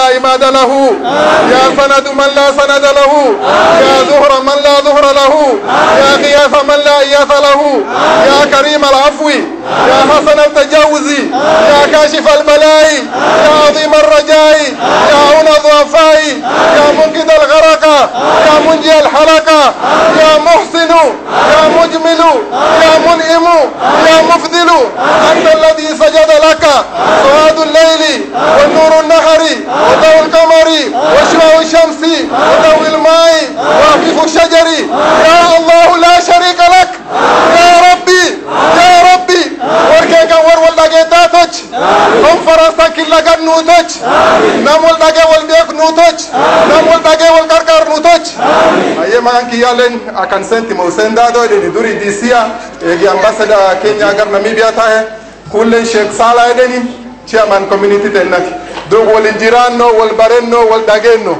عماد له. يا سند من لا سند له. يا ظهر من لا ظهر له. يا غياث من لا إياث له. يا كريم العفو. يا حسن التجاوز يا كاشف البلاء يا عظيم الرجاء يا عون الضعفاء يا منقذ الغرق يا منجي الحلقة يا محسن يا مجمل يا منئم يا مفضل أنت الذي سجد لك سواد الليل والنور النهر وضوء القمر وشعاع الشمس وضوء الماء واقف الشجر. يا الله لا شريك جا والبيك نوتك نام ولا جا والكركر نوتك أيه ما أنك يالن أكن سنتي موسين دادو دي دوري ديسيا يجي أمباسدا كينيا غير ناميبيا تاه كل شيخ صالح دني chairman community tennak donc wol jiranno wol barenno wol dagenno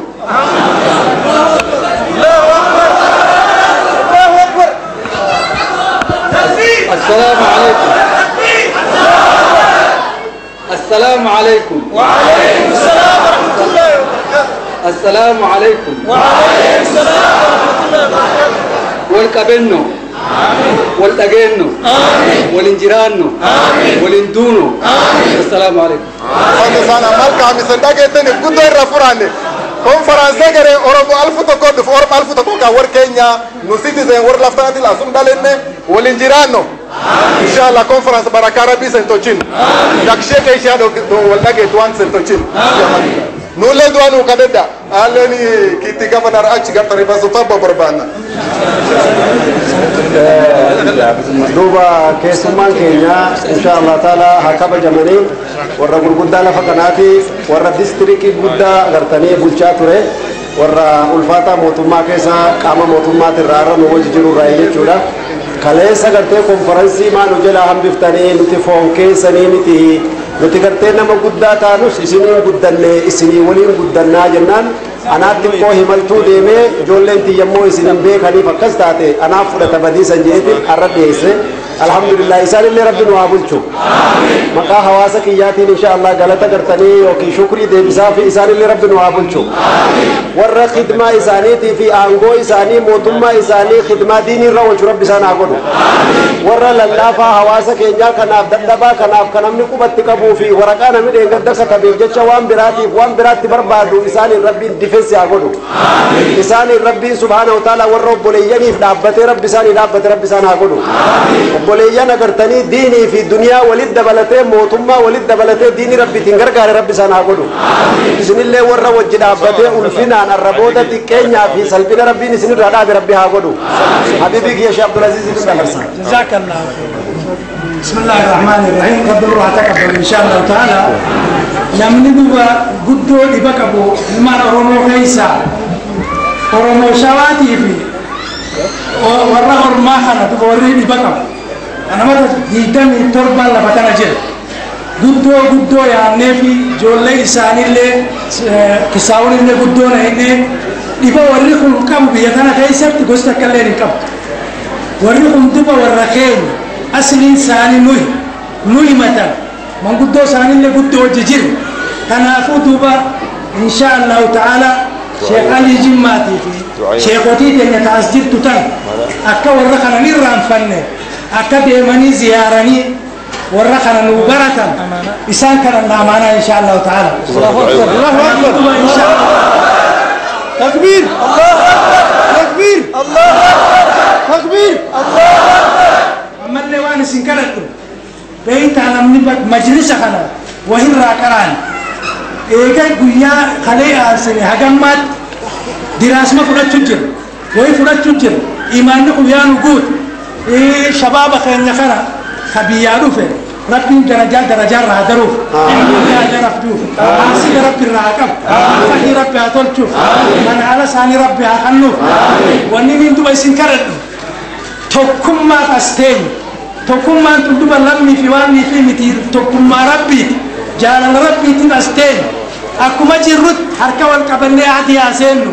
السلام عليكم السلام عليكم وعليكم السلام ورحمة الله وبركاته السلام عليكم وعليكم السلام ورحمة الله وبركاته والكبنو والتجنو والانجرانو والندونو السلام عليكم conference degere orobo alfu to kod for alfu to ka war kenya no citizen war laftati la sum dalenne wol jirano inshallah conference barakara bi sen to chin dak sheke isha do wol dage tuan sen to chin nulle duanu kadeda aleni kiti governor achi gatari basu tabba barbana duuba keessummaan keenya insha allah taala haa kabajamanii warra gurguddaa lafa kanaatiif warra distriikii guddaa gartanii bulchaa ture warra ulfaataa mootummaa keessa qaama mootummaati irraa irra nu wajji jiru irraa jechuudha kaleessa gartee konferansii maa nu jalaa hambiftanii nuti foon keessanii miti nuti gartee nama guddaa taanus isiniin guddanne isinii waliin guddannaa jennaan anaatti immoo himaltuu deemee ijoolleen tiyyammoo isinin beekaniif akkas taate anaaf fudhata badiisan jeetiin har'a dhiyeesse alhamdulillah isaanillee rabbi nu haa bulchu maqaa hawaasa kiyyaatiin insha allah galata gartanii yookiin shukrii deebisaa fi isaanillee rabbi nu haa bulchu warra khidmaa isaaniitii fi aangoo isaanii mootummaa isaanii khidmaa diinii irra oolchu rabbi isaan haa godhu warra lallaafaa hawaasa keenyaa kanaaf dadhabaa kanaaf kan namni qubatti qabuu fi waraqaa namni dheengadda katabeef jecha waan biraatiif waan biraatti barbaadu isaaniin rabbiin difeensi haa godhu isaaniin rabbiin subhaana wa taala warra obboleeyyaniif dhaabbatee rabbi isaanii dhaabbate rabbi isaan haa godhu obboleeyyan agartanii diinii fi duniyaa walit dabalatee mootummaa walit dabalatee diinii rabbiitiin gargaare rabbi isaan haa godhu isinillee warra wajji dhaabbatee ulfinaan arraboota xiqqeenyaa fi salphina rabbiin isinirraa dhaabe rabbi haa godhu habibii kiyya shee abdulaziz ibn dabarsa جزاك الله بسم الله الرحمن الرحيم رب الله تقبل ان شاء الله تعالى namni duba guddoo dhiba qabu ilmaan oromoo keeysa oromoo shawaatii fi warra ormaa kana warri dhiba qabu torban lafa kana jira guddoo guddoo yaannee fi ijoollee isaanillee kisaawunillee guddoo na'inne dhiba warri kun qabu biyya kana keessatti gosta akka illee hin qabu warri kun duba warra keenya asliin isaanii nuyi nu himatan manguddoo isaaniillee guddoo wajji jiru kanaafuu duba insha allahu ta'ala sheekh alii jimmaatii fi sheekotii teenya taas jirtu tan akka warra kanan irraanfanne akka deemanii ziyaaranii warra kana nu baratan isaan kana naamaanaa insha allahu ta'ala allahu akbar duba insha takbir takbir takbir ammallee waan isin kadhadhu beeytaa namni majlisa kana wahirraa qaraan eega guyyaa kalee aarsine hagammaatti diraasma fudhachuu jira wayi fudhachuu jira imaanni guyyaa nu guut shabaaba keenya kana ka biyyaa dhufe rabbiin darajaa darajaa irraa daruuf yaa jarafduuf aasii rabbi irraa qabu fahii rabbi haa tolchuuf mana ala isaanii rabbi haa kannuuf wanni niin duba isin kadhadhu tokkummaa qasteenya tokkummaan tun duba lammii fi waannii fi miti tokkummaa rabbiiti jaalala rabbiitiin qasteenya akkuma jirrutti harka wal qabannee ahdi haa seennu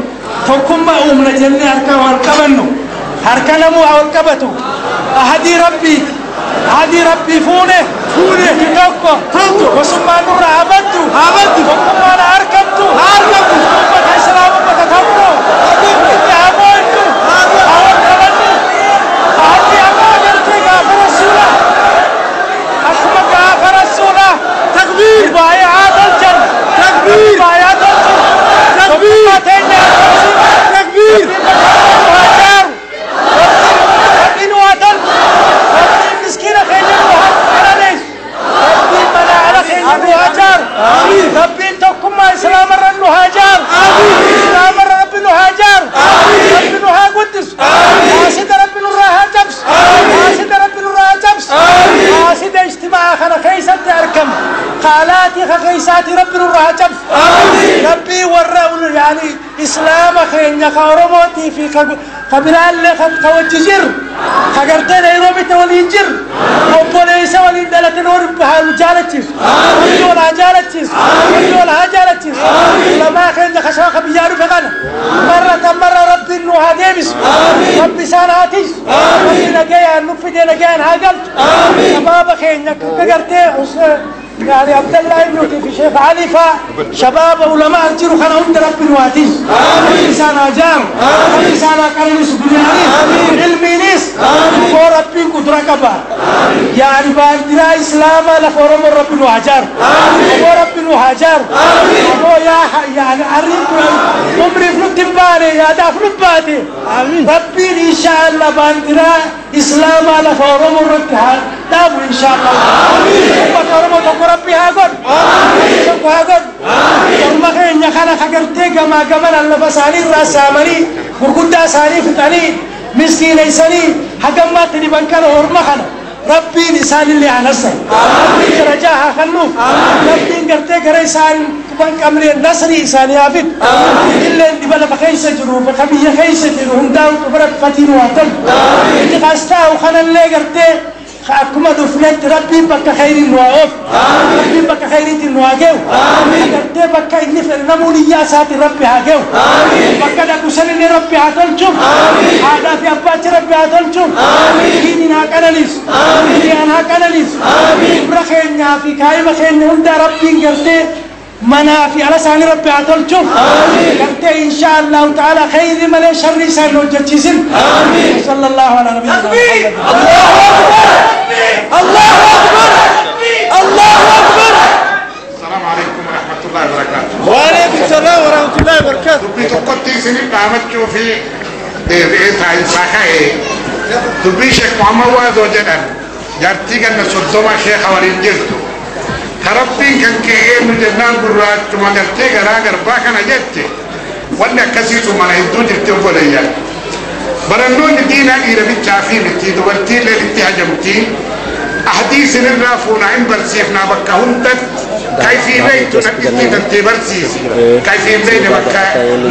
tokkummaa uumna jennee harka wal qabannu harka namuu haa wal qabatu ahadii هركلمو اوركبتو هدي ربي هدي ربي فونه فونه تكفى تكفى وسمى نور عبدتو عبدتو وسمى نار كبتو في قبل الله خد قوت جير خجرت لي ربي تولي جير ربنا يسوى لي دلة نور بها الجالتيس رجول عجالتيس رجول عجالتيس لما خير دخشا خبيار فغنا مرة مرة ربي نوها ديمس. ربي سالاتيس ربي نجاي نفدي نجاي هاجلت بابا خير نكبرت يعني عبد الله ابن في شيخ علي فشباب علماء الجيرو كان عند رب الواتيس لسان جام لسان كريم سبحانه علمي نس وربي قدرة كبار. يعني باندرا إسلام لفورم رب الوهجر ورب الوهجر أبو يا يعني أريد عمري فلوت بالي يا دا فلوت باتي ربي إن شاء الله باندرا إسلام لفورم رب دام إن شاء الله. امين ربي هاقول tokko haagon orma keenya kana kagartee gamaa gamana lafa isaanii irraa saamanii gurguddaa isaanii fixanii miskiineysanii hagammaatti dhiban kana orma kana rabbiin isaanillee hanassa rabbiin darajaa haa kennuuf rabbiin gartee gara isaan ban qabnee nasrii isaanii haa fidu illeen dhiba lafa keessa jiru bakka biyya keessa jiru hundaa'u qubara fatiin waa ta'u itti qastaa'u akkuma dhufnetti rabbiin bakka khayriin nu haa oofu rabbiin bakka khayriitiin nu haa geewu agartee bakka inni fedhe namuu niyyaa isaatiin rabbi haa geewu bakka dhaqu sanillee rabbi haa tolchu haadhaa fi abbaachi rabbi haa tolchu diiniin haa qananiisu diiniyaan haa qananiisu ibra keenyaa fi kaayima keenya hundaa rabbiin منا في على لسان ربي عطلته آمين. أنت إن شاء الله تعالى خير ما لي شر سان وجدت آمين. صلى الله على نبينا محمد. الله أكبر. الله أكبر. الله أكبر. السلام عليكم ورحمة الله وبركاته. وعليكم السلام ورحمة الله وبركاته. تبي تقول تيسني بعمل في دبي تاي فاكاي تبي شيخ محمد وازو جنر جرتي كان شيخ ورينجلتو ka rabbiin kan ka'ee nu jennaan gurraachuma gartee garaa garbaa kana jette wanni akkasiitu mana hedduu jirti obboleeyyan barannoonni diinaa dhiira bichaa fi miti dubartiillee itti hajamtii ahdii sinirraa fuunaa hin barsiifnaa bakka hundatti kayfii beektu nadhitti dantee barsiisi kayfii beekne bakka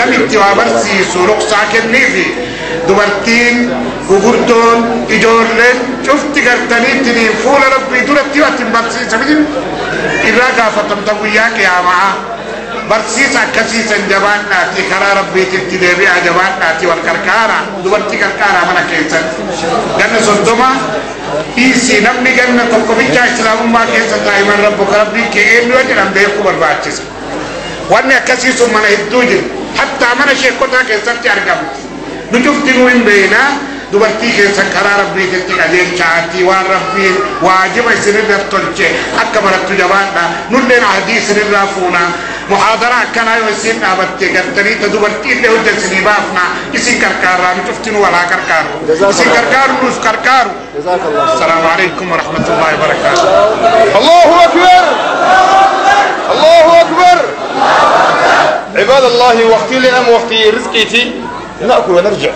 namitti waa barsiisu ruqsaa kenniifi dubartiin gugurdoon ijoolleen cufti gartaniittiniin fuula rabbii duratti yoo attin barsiisamin irraa gaafatamta guyyaa qiyaamaa barsiisa akkasiisan jabaadhaati karaa rabbiititti deebi'aa jabaadhaati wal qarqaara dubartii qarqaaraa mana keessatti ganna soddoma dhiisii namni ganna tokko bichaa islaamummaa keessa taa'iman rabbuka rabbiin kee eenyu yoo jedhan beekuu barbaachisa wanni akkasii sun mana hedduu jiru hattaa mana sheekotaa keessatti argamti nu cuftinuu hin beeynaa dubartii keessan karaa rabbiititti qajeelchaati waan rabbiin waajiba isinirra tolche akka barattu jabaadha nulleen ahdii isinirraa fuuna محاضرات كان ايو سين ابت كتري تدبرتي له تكسي بافنا. إسي كركار رام تفتن ولا كركار إسي كركار نوس كركار السلام عليكم ورحمة الله وبركاته. الله أكبر. الله أكبر. عباد الله وقتي لنا وقتي رزقتي نأكل ونرجع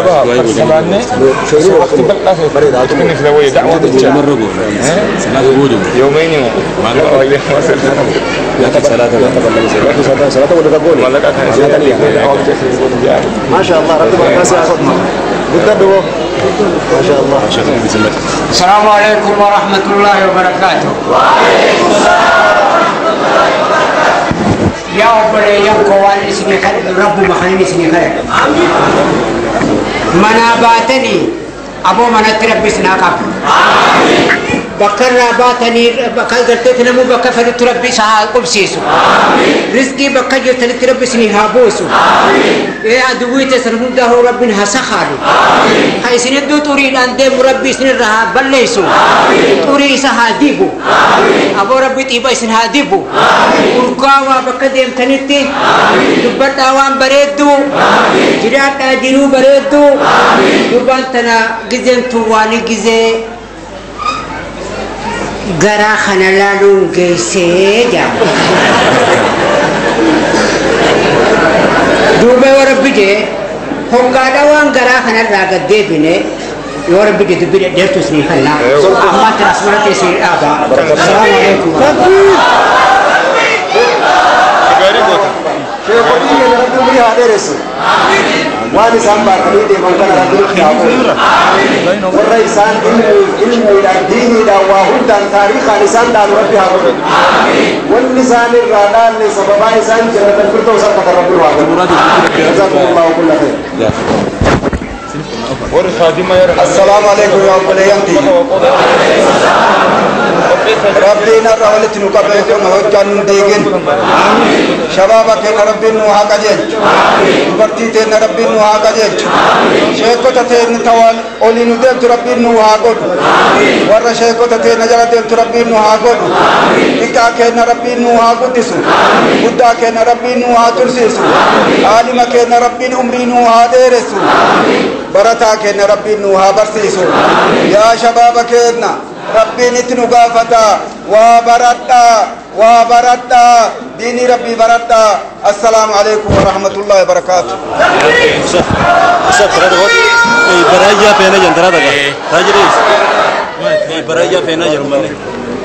بها سمعني وقت بلقى في السلام عليكم ورحمة الله وبركاته. يا أبري يا كوان اسمي خير رب مخلين اسمي خير. مناباتني أبو منت ربي سناقب بكر باتني بكر قلت نمو بكر فلت ربي سها قبسيسو رزقي بكر جلت ربي سني هابوسو. يا أدوي تسرمون ده ربي هسخالو هاي سندو تريد أن دم ربي سن رها بليسو. تريد سها ديبو. أبو ربي تيبا سن هاديبو ورقاوا بكر دم تنتي. دبت أوان بريدو. جرات أجنو بريدو. دبان تنا جزن تواني جزي garaa kana laaluun geessee jedhama. duuba yoo rabbi jee hoggaadha waan garaa kanarraa gad deebine yoo rabbi gadi bira dheertu isinii kenna amma tan asmarratti isin dhaaba assalaamu alaikum sheekotii keenya rabbi umrii haa dheeressu baatanii deeman kana rabbi nutti haa godhu warra isaan ilmiidhaan diiniidhaan waa hundaan taariikhaan isaan dhaalu rabbi haa godhu wanni isaan irraa dhaalle sababaa isaan jiratan birtoo isaan bakka rabbi waa godhu jazakumullahu kulla khair السلام عليكم يا أبو ليانتي ربنا رولت نقبلكم وجن ديجن شبابك يا ربي نوها كجل برتي تين ربي نوها كجل شيخو تين توال أولي ندب ربي نوها قد ور شيخو تين نجار دب ربي نوها قد إكا كين ربي نوها قدسو بدا كين ربي نوها ترسيسو عالم كين ربي أمري نوها ديرسو barataa keenya rabbiin nu haa barsiisu yaa shabaaba keenya rabbiin itti nu gaafata waa baradhaa waa baradhaa diinii rabbii baradhaa assalaamu alaikum warahmatullahi wabarakaatu Baraja pena jantara daga. Tajiris. Baraja pena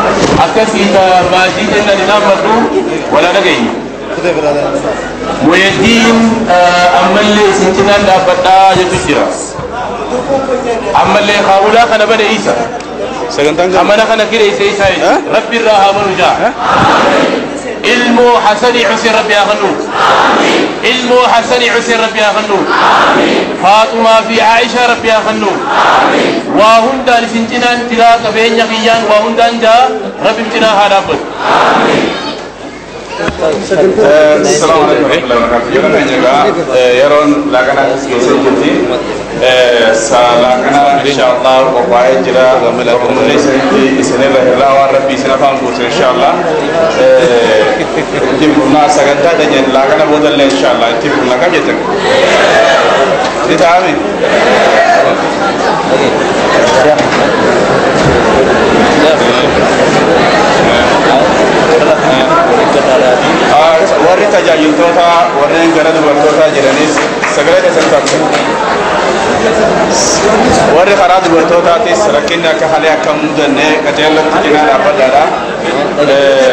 kadhadhaa ittiin jenna akkasiita baasii jenna ni dhaabbadhu wala dhageenye muyeeddiin ammallee isin cinaan dhaabbadhaa jechu jira ammallee haawulaa kana bane isa amana kana kireeyse isa rabbi irraa haa manu jaa ilmoo hasanii xuseen rabbi haa kennu ilmoo hasanii xuseen rabbi haa kennu rabbi haa kennu waa hundaan isin cinaan jiraa qabeenya kiyyaan waa hundaan jaa rabbi cinaa haa dhaabbatu. السلام عليكم ورحمة الله وبركاته يوم نجا يرون لكنا سيجتي سلاكنا إن شاء الله وقاعد جرا ومن سنتي سنة الله وربي سنة فان بوس إن شاء الله تبنا سجدا دجن لكنا بدل إن شاء الله تبنا كجتك kita amin ah, warri tajaajiltoota warreen gara dubartootaa jiranis sagalee tajaajiltoota warri karaa dubartootaatis rakkinni akka halee akka mudannee qajeellatti cinaa dhaabbataadha eh,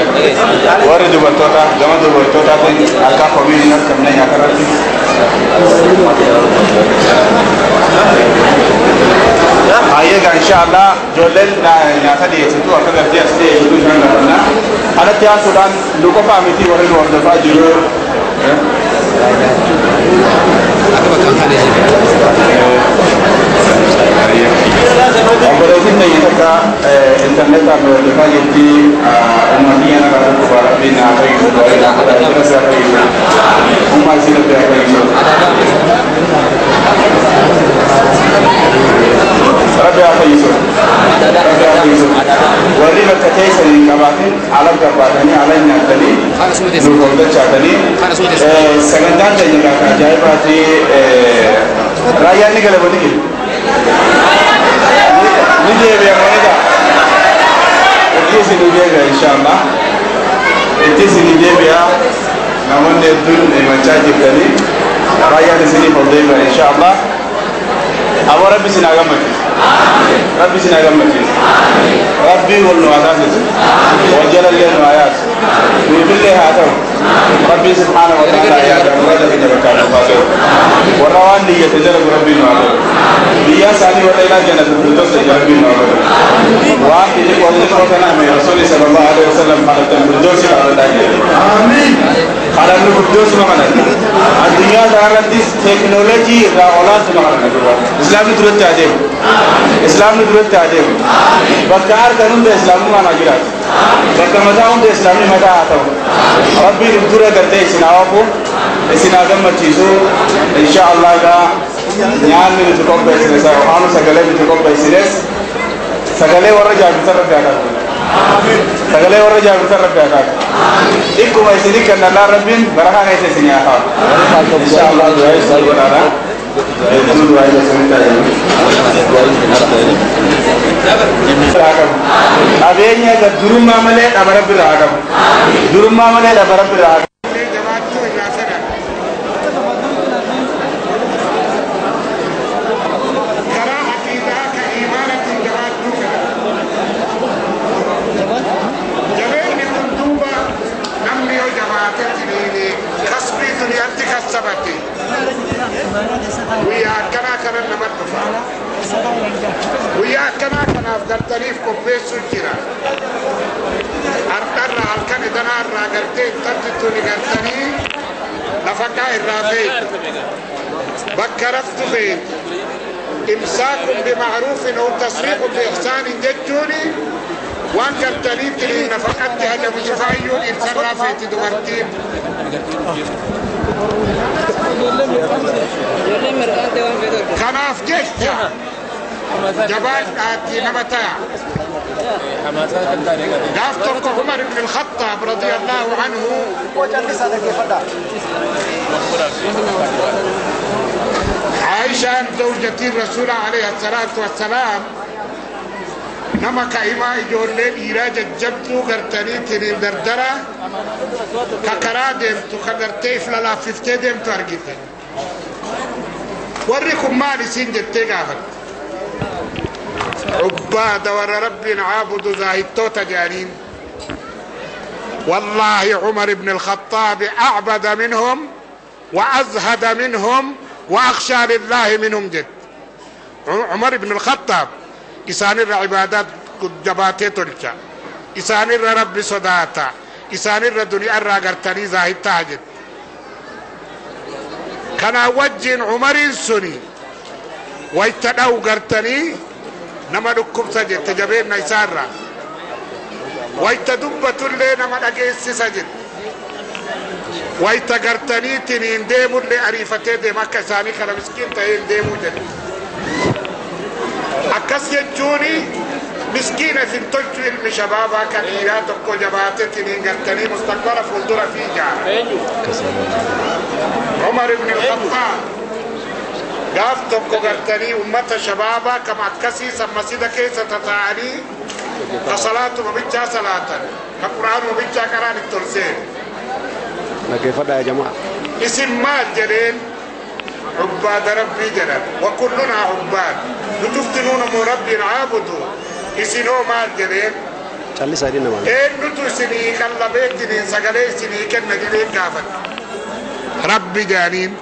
warri dubartoota gama dubartootaatiin akka komiin akkamne nyaatarratti nyaatarratti. Hayyeega inshaallah ijoolleen nyaata dhiyeessitu akka gartee as dhiyeessitu isaan gaafannaa. Alatti aansuudhaan nu qofaa miti warri nu hordofaa jiru. Obboleettiin ta'e takka intarneetaan nu hordofaa jirti uummatni yana kana dhufa rabbiin haa fayyisu du'aa isaa tajaajila isaa fayyisu uumaa isii haa fayyisu. Rabbi haa fayyisu. Rabbi haa fayyisu. Warri bakka teessan hin qabaatin ala barbaadanii ala nyaatanii nu hordofchaatanii sagantaan keenya kan ajaa'ibaati raayyaan ni gala wali gala. Ni deebi'a moonidha. Itti isin ni deebi'a inshaallah. Itti isin ni deebi'a namoonni hedduun himachaa jirtanii raayyaan isiniif ol deebi'a inshaallah. Aboo rabbi isin haa gammachiisu. Rabbi isin haa gammachiisu. Rabbi wal nu haa taasisu. Wal jalallee nu haa yaasu. Nuufillee haa ta'u. Rabbi subhaanahu wa ta'ala yaada murada keenya bakka nuuf haa ta'u. Warra waan niyyate dalagu rabbi nu haa ta'u. Biyyaa isaanii warra ilaa jannatu firdosa rabbi nu haa ta'u. Waan biyyi qoonni qoota naame rasuuli sallallahu alaihi wasallam kadhatan firdoosi kadhataa jedhe. Amiin. Kadhannu firdoosi ma kadhanna. Addunyaa kanarrattis haa jiraatu. Bakka mataa hunda islaamni mataa haa ta'u. Rabbiin if dura gartee isin haa ofu, isin haa gammachiisu. Insha Allah egaa nyaanni nuti qopheessine isa waan sagalee nuti qopheessines sagalee warra jaabirtan rabbi haa qabu sagalee warra jaabirtan rabbi haa qabu dhikkuma isinii kennallaan rabbiin barakaa keessa isinii haa qabu inshaallah du'aa isaa godhaadha qabeenya egaa durummaa malee dhabara biraa qabu durummaa malee dhabara biraa qabu. Gracias. ويا كنا كنا نمرتفع ويا كنا كنا أرتر على كن دنا راجرتين تبت توني كرتني لفكا الرابي بكرفت بين إمساكم بمعروف أو تصريح بإحسان جتوني وان كرتني تري نفكت هذا مشفايو إن سرافيت دمرتين كما افتتحت جبال في نبتايا دافتر عمر بن الخطاب رضي الله عنه عائشة زوجة الرسول عليه الصلاة والسلام نما كايما ijoollee dhiiraa jajjabduu gartanii tiriin dardara ka karaa deemtu ka gartee if lalaafiftee deemtu argite warri kun maal isin jettee gaafatte عباد ور رب عابد زاهدتوتا جانين والله عمر بن الخطاب أعبد منهم وأزهد منهم وأخشى لله منهم جد عمر بن الخطاب إسان العبادات جباتي تلك إسان رب صداتا إسان الدنيا الراغرتني زاهد تاجد كان وجه عمر سني ويتدعو قرتني nama dhukkubsa jette jabeenna isaarra wayta dubbatullee nama dhageessisa jette wayta gartaniitiniin deemullee ariifatee deema akka isaanii kana miskiin ta'een deemuu jedhe akkas jechuuni miskiina isin tolchu ilmi shabaabaa kan dhiiraa tokko jabaatetiniin gartanii mustaqbala fuuldura fi ijaara umar ibn al-khattab gaaf tokko gartanii ummata shabaabaa kama akkasiisan masjida keessa tataa'anii ka salaatuma bichaa salaatan ka quraanuma bichaa qaraan itti ol seenu dhaggeeffadhaa jamaa isin maal jedheen عباد ربي جلال وكلنا عباد نتفتنون مو ربي عابدوا إسنو namaa eenyutu isinii qallabeettiniin sagalee isinii kenna jedhee gaafate rabbi jaaniin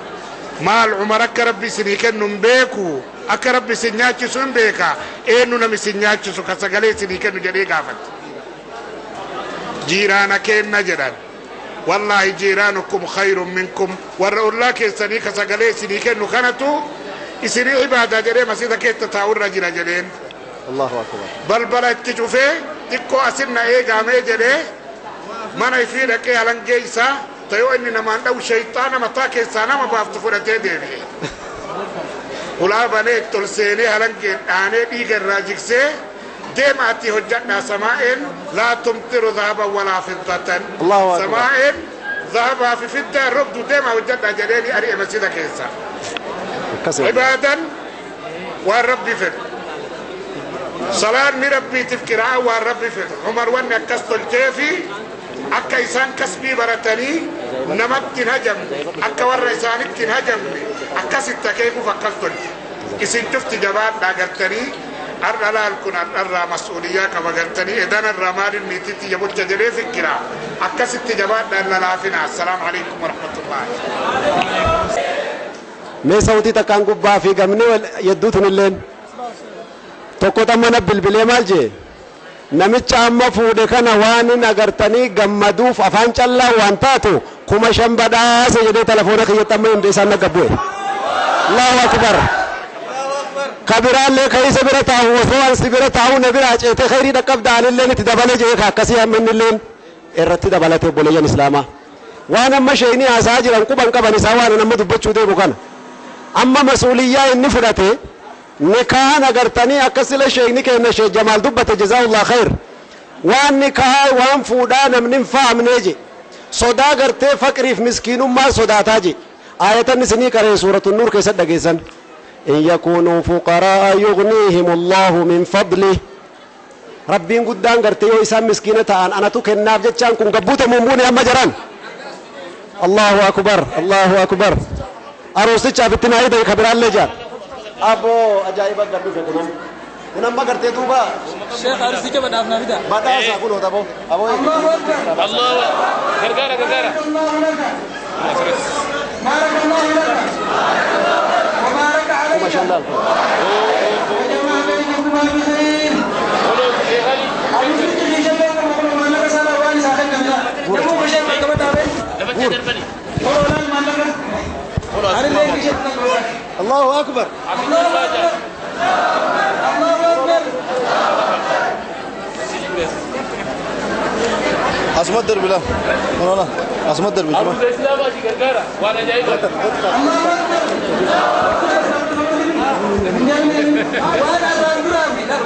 maal umar akka rabbi isinii kennu hin beeku akka rabbi isin nyaachisu hin beeka eenyu nam isin nyaachisu ka sagalee isinii kennu jedhee gaafate jiiraana kenna jedhan wallaahi jiiraanukum khayrun minkum warra ollaa keessanii ka sagalee isinii kennu kanatu يسيري عبادة جري مسيدة كيت تتاور رجل جلين الله أكبر بل بل اتجوفي تكو أسنة إيه قامي جلي ما نفي لك يا لنجيسا تيو إني نمان لو شيطان ما تاكي سانا ما بافتفورة تيدي ولا بنيت تلسيني هلنجي آني إيه الراجق سي ديم أتي هجتنا سمائن لا تمطر ذهبا ولا فضة الله أكبر سمائن ذهبا في فضة ربط ديم هجتنا جلين أريئ مسيدة كيسا عبادا والرب فت صلاة من ربي تفكر والرب فت عمر وأنا كست الجيفي أكا إسان كسبي برتني نمت هجم أكا ور إسان هجم أكا ستة كيف فكست إسان شفت جبان داقرتني أرى لا الكون أرى مسؤولية كما قلتني. إذن الرمال الميتي يبوت جدري فكرة أكا ست لا لافنا السلام عليكم ورحمة الله. Fi gamni yedduutun illeen tokko tammana bilbilee maal jee namicha amma fuudhe kana waan hin agartanii gammaduuf afaan callaa waan taatu kuma shan badhaase jedhee telefoona kiyyatti amma hinde isaan nagabbu'e allahu akbar kabiraallee ka isa bira taa'u osoo an si bira taa'u na bira ceete khayrii dhaqqabda'anilleen itti dabale jee ka akkasii hamminilleen irratti dabalate obboleeyyan islaamaa waan amma sheeyinii haasaa jiran quban qaban isaa waan amma dubbachuu deemu kana amma masuuliyyaa inni fudhate nikaan agartanii akkasile sheekni kenna sheek jamaal dubbate jazaa'ullah khayr waan nikaa waan fuudhaa namni hin faamnee je sodaa gartee faqriif miskiinummaa sodaataa je aayatan isinii qaree suuratu nuur keessatti dhageessan in yakunuu fuqaraa yugniihim allahu min fadlih rabbiin guddaan gartee yoo isaan miskiina ta'an anatu kennaaf jechaan kun gabbuute mumbuune amma jaran allahu akbar allahu akbar aroosichaaf itti naa hidhan kabiraallee jaan aboo ajaa'iba gad dhufe kunan kun amma gartee duuba sheekh arsicha badhaafnaa fida badhaasa kun otabo aboo الله gargaara gargaara بارك الله لك وبارك عليك ما شاء الله وجمع بينكما بخير المسجد في جنة وقال لك سنة واني ساعتك كملا نمو بشيء ما كما تعبين ولا المالك أنا اللي في جنة الله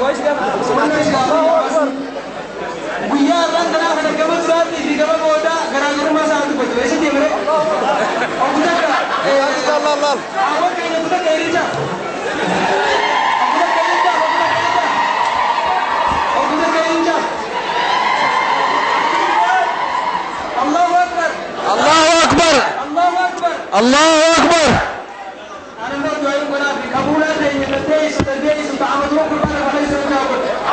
اكبر الله أكبر الله أكبر اسمت دربي لا لا لا اسمت دربي abu da islam aji gargaara waan ajaa'iba guyyaa irraan kanaa kana gama duraatii fi gama boodaa garaagarummaa isaa dubbatu eessa deemre obbo Takka لا لا awwa keenya tuta qeericha obbo Takka qeericha obbo Takka qeericha Allahu Akbar الله اكبر Allahu Akbar الله اكبر أنا مرد وعيون قنابي أبولا تتيس تتيس تعمدون قربانا فليس رجابك أبولا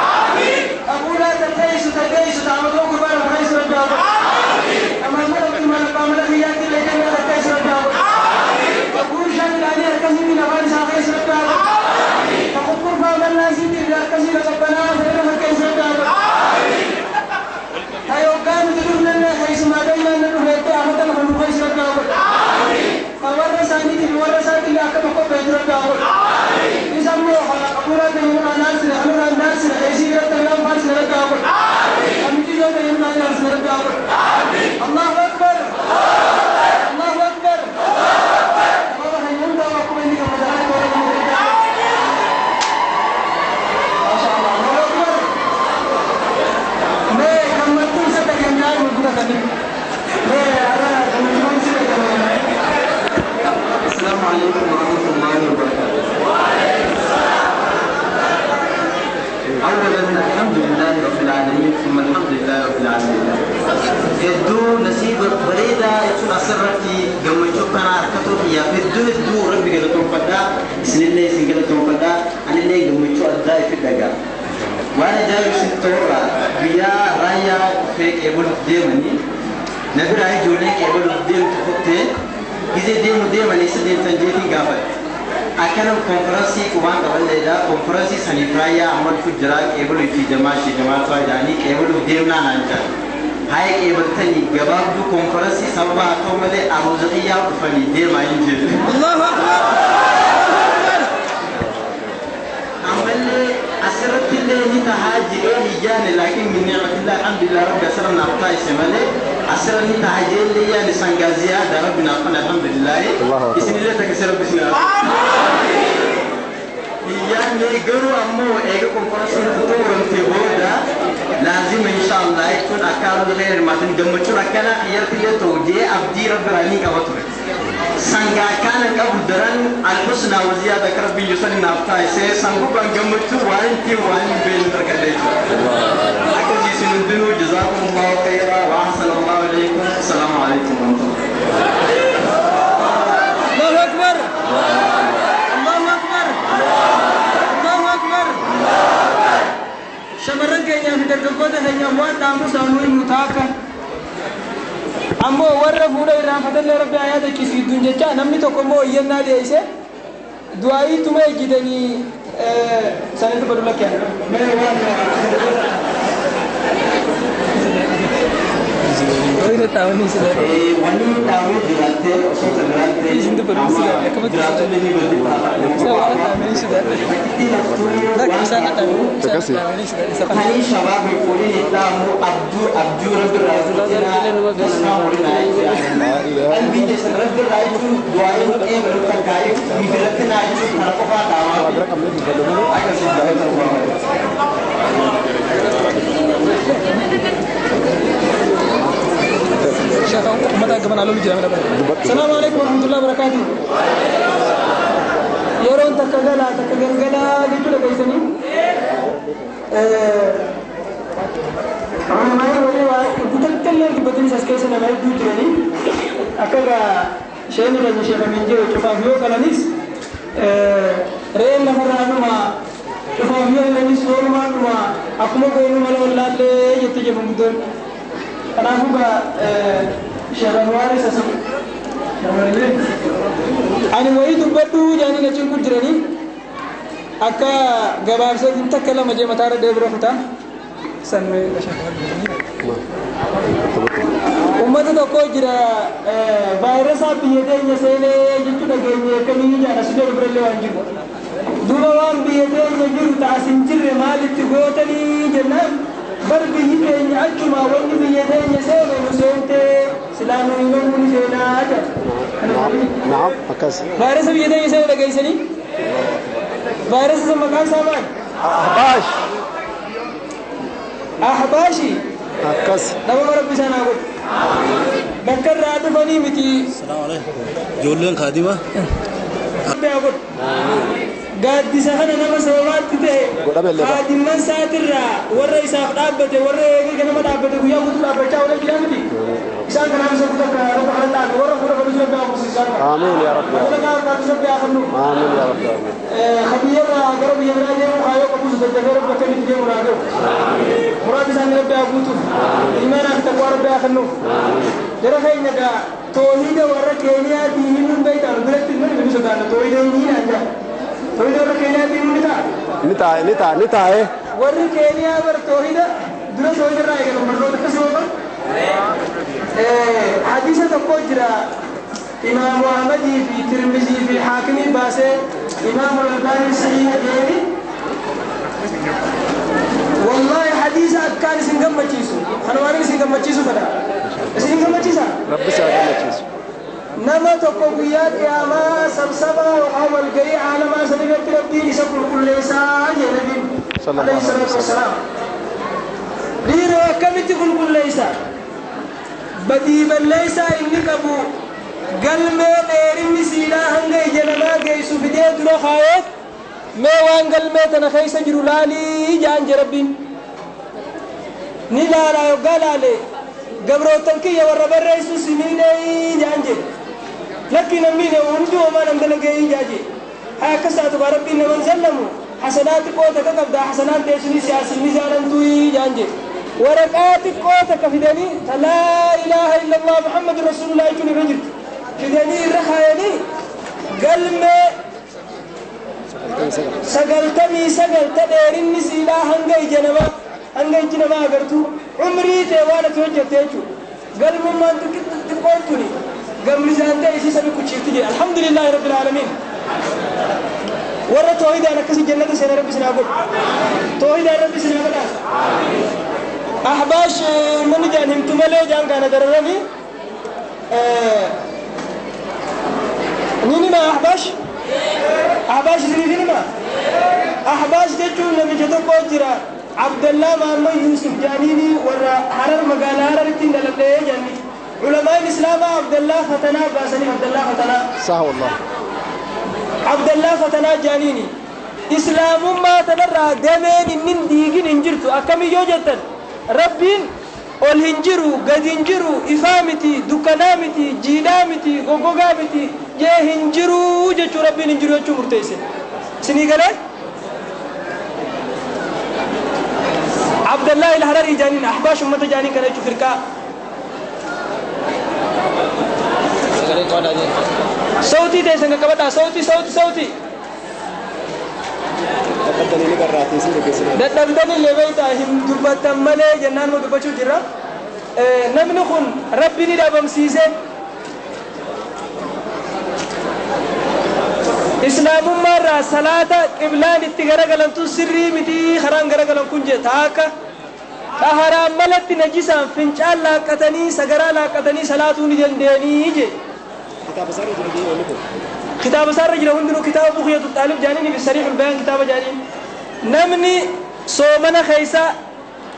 التكافل اجعل امورنا من الناس امر الناس عيشية يوم فاصل التكافل امتنا من الناس التكافل الله اكبر الله فيك يقول ديمني نبي راي جولك يقول ديم تفوتي gisee deemu deemanii isa deemtan jeetii gaafate akkanam konferansii qubaan qaballeedha konferansii saniif raayyaa amal fujjiraa qeebaluu fi jamaa shee jamaa tuwaa jedhanii qeebaluuf deemnaa naan jedhan haaya qeebaltanii gabaabduu konferansii sababa haa ta'u malee aruuza xiyyaa dhufanii deemaa hin jedhu. ammallee asirratti illee ni tahaa jedhee hin yaane laakiin min ni'matillah alhamdulillah rabbi asirra naaf taasise malee asirra ni tahaa jedhee illee yaane sangaaziyaa da rabbi naaf kan alhamdulillah isinillee takkise rabbi isin yaanne garuu ammoo eega konferaansiin xumuramte booda laazima inshallah jechuun akka haalota ta'e hirmaatin gammachuun akkana xiyyartillee ta'u jee abdii rabbi raanii qaba ture. sangaa kana qabu daran alhusna wa ziyada ka rabbi yusanni naaf taasise sangubbaan gammachuu waan itti waan hin beekne argadhe jechuudha. Akkasii isin hundinuu jazaakum allahu khayra wa ahsana allahu ilaykum assalaamu alaykum wa rahmatullah. الله أكبر الله أكبر الله أكبر shamarran keenya fi dargaggoota keenya waan dhaamu saanuu himu taaka ammoo warra fuudha irraanfatallee rabbi ayyaata kisiidduun jecha namni tokko immoo iyyannaa dhiyeesse du'aayii tuma ejjitanii sanitti badu lakkee Wayna taawanii sila. Wanni dhaabee jiraattee osoo kan jiraattee Isin dubbanuu sila. Akkamatti jiraattonni ni badde Isa waan taa'anii sila. Dhaqni isaan dhaqanii. Isaan dhaqanii sila. Isa kana. Kani shabaab fuudhin islaamu abduu abduu rabbi irraa jechuudha. Isaan waliin haa Qalbii keessa rabbi irraa jechuun du'aalee buqqee bira takkaa'ee miidiratti naa jechuun kana qofaa dhaamaa. Sheekha ummata gaban alolu jira mana bara. Salaamu alaikum warahmatullahi wabarakatuh. Yeroon takka galaa takka galgalaa jechuudha keessanii. Ammayyaa walii waa guutattallee dubbatanis as keessa nama hedduu jiranii dhufoommii onnenis walumaan dhuma akkuma goonu mala wallaallee jette jedhamtoonni. Kanaafuu gaa shabanwaan isa sun ani wayii dubbadhu jaanii achiin kun jiranii akka gabaabsee takka lama jee mataarra deebira kutaa sanmee ummata tokko jira vaayirasaa biyya teenya seenee jechuu dhageenye akkamii jaalasuudha birallee waan jiru. duba waan biyya teenya jiru jirre maalitti gootanii jennaan bar biyyi achuma wanni biyya teenya seene nu seentee silaanuu hin gogu ni seenaa seene dhageessanii? Vaayirasa san maqaan isaa? Ahbaash. Ahbaashi. Akkas. Nama rabbisaa naa godhu. bakka irraa dhufanii miti. Ijoolleen kaadima. Abbiyaa godhu. Gaaddisa kana nama sababaatti ta'e Godhame illee haadimman saatirraa warra isaaf dhaabbate warra eegee nama dhaabbate guyyaa guutuu dhaabbachaa oolan jiraa miti isaan kanaaf isa kutaa kana rabbi kana dhaabe warra fuudha qabatu rabbi haa buusu isaan kana آمين يا رب kaan qabatu rabbi haa kennu آمين يا رب خبيرا قرب يمنا جيمو خايو قبوس تجفر رب كم تجيمو راجو مراد سان رب يعبوتو إيمان أن تقوى رب يأخنو جرى خير نجا توحيد ورا كينيا ديني من بيت أنا بلت من من سبحانه توحيد ديني أنجا توحيد ورا كينيا ديني من تا نتا toohida warra keenyaatiin ni ta'a. Ni taa'e ni taa'e ni taa'e. Warri keenyaa bar toohida dura toohida irraa eegalu barnoota akkasuma bar. Hadiisa tokko jira imaam Muhammadii fi Tirmizii fi Haakimii baasee imaam Albaanii sahii hajjeeni. Wallaahi hadiisa akkaan isin gammachiisu. Kan waan isin gammachiisu fedha. Isin gammachiisa? Rabbi isaa gammachiisu. سنجم تربي سكل كل ليسا يا نبي صلى الله عليه وسلم ليرو كم تكون كل ليسا بدي بل ليسا galmee dheerinni siidhaa hanga ija namaa geessu fidee dura kaayeef mee waan galmee tana keessa jiru laalii jaan je rabbiin ni laala yoggaa laale gabrootan kiyya warra barreessu simiinee jaan je لكن أمينة ونجو وما نمدلقه إيجاجي هيا كسا تبارك إنما نزلمو حسنات قوتك قبدا حسنات تيشني سياسي نزالن توي جانجي. ورقات قوتك في داني لا إله إلا الله محمد رسول الله يكون فجر في داني رخا يلي قلم سقلتني سقلت ديرين نسي هنجي جنما هنجي جنما عمري تيوانا توجه تيجو. قلم ما تقول تني قبل زانتا يسي سبي كتشيرتي الحمد لله رب العالمين. ورا توحيد أنا كسي جنة سينا ربي سينا قول توحيد أنا ربي سينا قول أحباش من جان هم تملو جان كان درامي نيني ما أحباش؟ أحباش زيني نيني ما؟ أحباش تجو نبي جدو قوتيرا عبد الله ما ما يوسف جانيني ورا حرر مقالا رتين للبلاي جانيني علماء الإسلام عبد الله فتنا باسني عبد الله فتنا صح والله عبد الله فتنا جانيني إسلام ما تدرى دمين من ديجين انجرتو أكمي يوجتن ربين ol hin jiru gad hin jiru ifaa miti dukkanaa miti jiidhaa miti goggogaa miti jee hin jiru jechuu rabbiin hin jiru jechuu murteesse isinii galee abdallah ilharari jaaniin ahbaash ummata jaaniin kana jechuu firqaa sautii teessan qaqqabadhaa sautii sautii sautii دليل قراتي سيدي كيسنا dadhabdan illee beeyta hin dubbattan malee jennaan moo dubbachuu jirra namni kun rabbi ni dhabamsiise islaamummaarraa salaata qiblaan itti garagalantu sirrii mitii karaan garagalan kun jee taaka dhaharaan malatti najisaan fincaan laaqqatanii sagaraa laaqqatanii salaatuu ni dandeenii كتاب سر جل جي ولكو كتاب سر جل هندو كتاب بخيط الطالب جاني بالسريح البيان كتاب جاني. نمني صومنا خيسا